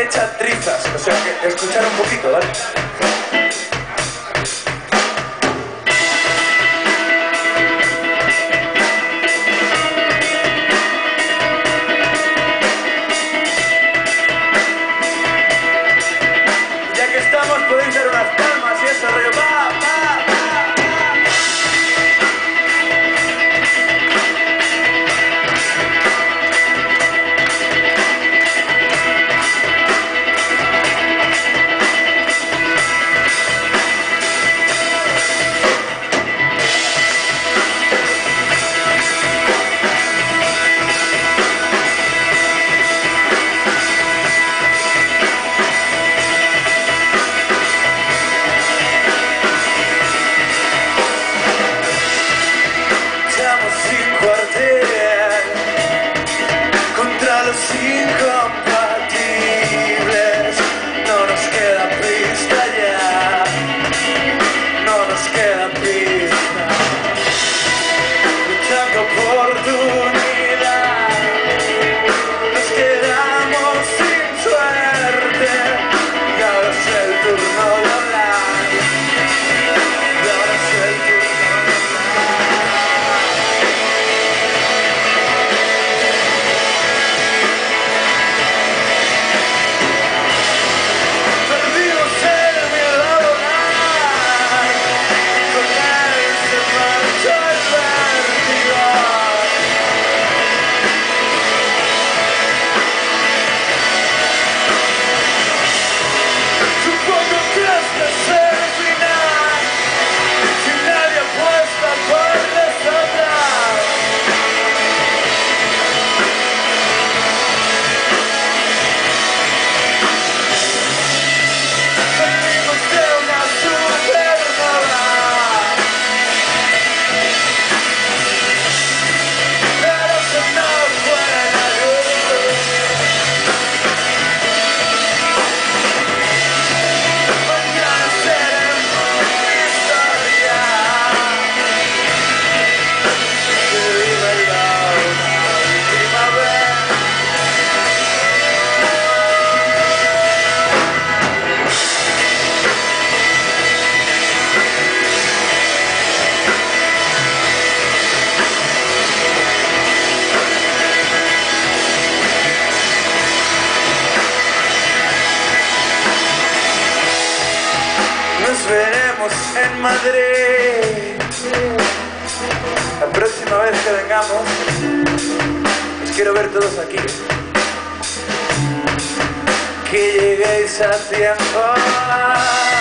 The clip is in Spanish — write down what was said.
hecha trizas. O sea, que escuchar un poquito, ¿vale? Vamos se nos veremos en Madrid. La próxima vez que vengamos, os quiero ver todos aquí. Que lleguéis a tiempo.